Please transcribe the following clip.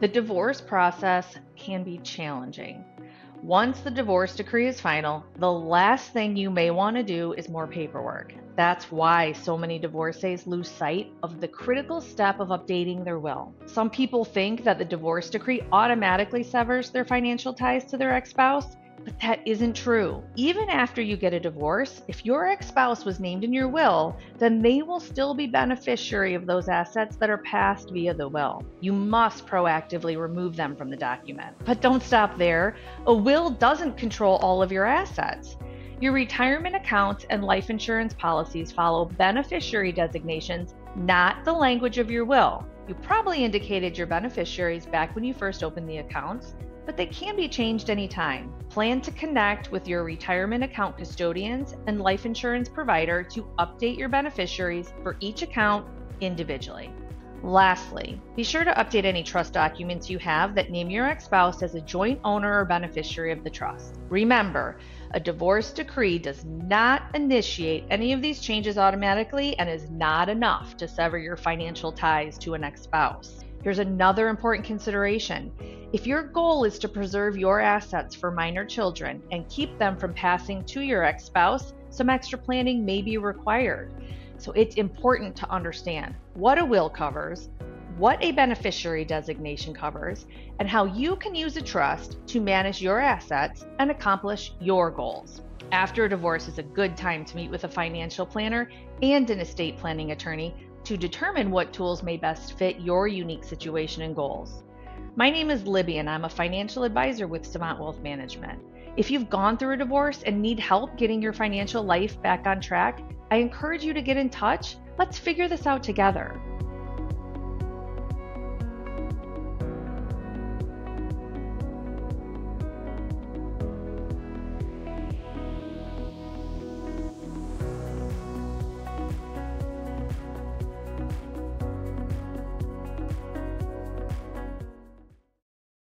The divorce process can be challenging. Once the divorce decree is final, the last thing you may want to do is more paperwork. That's why so many divorcees lose sight of the critical step of updating their will. Some people think that the divorce decree automatically severs their financial ties to their ex spouse, but that isn't true. Even after you get a divorce, if your ex spouse was named in your will, then they will still be beneficiary of those assets that are passed via the will. You must proactively remove them from the document. But don't stop there. A will doesn't control all of your assets. Your retirement accounts and life insurance policies follow beneficiary designations, not the language of your will. You probably indicated your beneficiaries back when you first opened the accounts, but they can be changed anytime. Plan to connect with your retirement account custodians and life insurance provider to update your beneficiaries for each account individually. Lastly, be sure to update any trust documents you have that name your ex spouse as a joint owner or beneficiary of the trust. Remember, a divorce decree does not initiate any of these changes automatically and is not enough to sever your financial ties to an ex spouse. Here's another important consideration. If your goal is to preserve your assets for minor children and keep them from passing to your ex spouse, some extra planning may be required. So it's important to understand what a will covers, what a beneficiary designation covers, and how you can use a trust to manage your assets and accomplish your goals. After a divorce is a good time to meet with a financial planner and an estate planning attorney to determine what tools may best fit your unique situation and goals. My name is Libby, and I'm a financial advisor with Savant Wealth Management. If you've gone through a divorce and need help getting your financial life back on track, I encourage you to get in touch. Let's figure this out together.